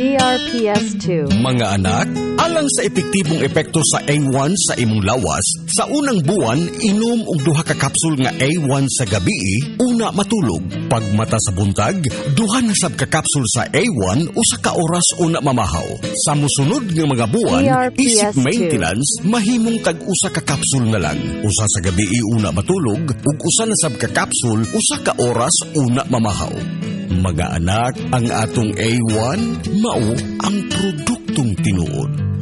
DRPS2. Mga anak, alang sa epektibong epekto sa A1 sa imong lawas, sa unang buwan, inom og duha ka kapsul nga A1 sa gabi, una matulog. Pag mata sa buntag, duha na sab ka kapsul sa A1 usa ka oras una mamahaw. Sa musunod nga mga buwan, DRPS2. isip maintenance, mahimong tag usa ka kapsul na lang. Usa sa gabi una matulog, ug usa na sab ka kapsul usa ka oras una mamahaw. Mga anak, ang atong A1 mao ang produktong tinuod.